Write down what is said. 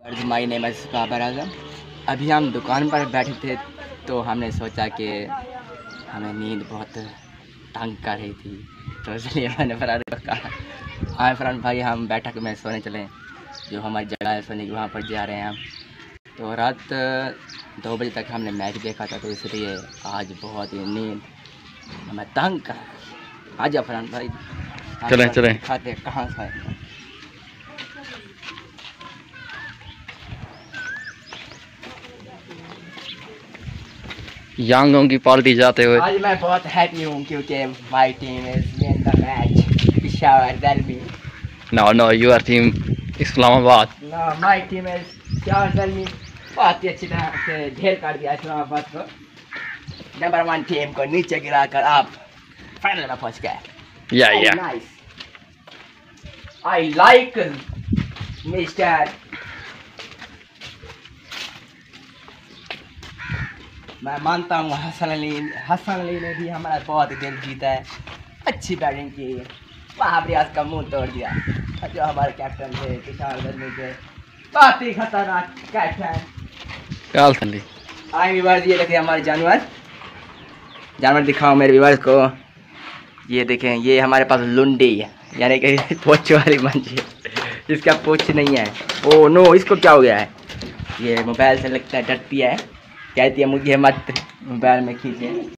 My name Babar आज़म अभी हम दुकान पर बैठे थे तो हमने सोचा कि हमें नींद बहुत तंग कर रही थी। तो इसलिए मैंने फरान को कहा हाँ फरान भाई हम बैठक में सोने चलें। जो हमारी जगह है सोने की वहाँ पर जा रहे हैं हम। तो रात दो बजे तक हमने मैच देखा था तो इसलिए आज बहुत ही नींद हमें तंग कर आ जाओ फरान भाई। चलें, चलें। खाते कहाँ सोए यांगों की पार्टी जाते हुए। आज मैं बहुत हैप्पी हूँ क्योंकि my team is win the match Peshawar Zalmi no no your team Islamabad. No my team is Peshawar Zalmi बहुत ही अच्छी तरह से ढेर कर दिया इस्लामाबाद को। नंबर वन टीम को नीचे गिराकर आप फाइनल में पहुँच गए। या या nice. I like मैं मानता हूँ हसन अली हसन अली ने भी हमारा बहुत दिल जीता है। अच्छी बैटिंग की। वहाँ रियाज का मुँह तोड़ दिया। जो हमारे कैप्टन थे किसान गर्मी के। बहुत ही खतरनाक कैप्टन। आए विवार ये देखें हमारे जानवर। जानवर दिखाओ मेरे विवार को। ये देखें ये हमारे पास लुंडी है। यानी कि पोछ वाली मंजी इसका पोछ नहीं है। ओ नो इसको क्या हो गया है? ये मोबाइल से लगता है डरती है। कहती है मुझे मत मोबाइल में खींचे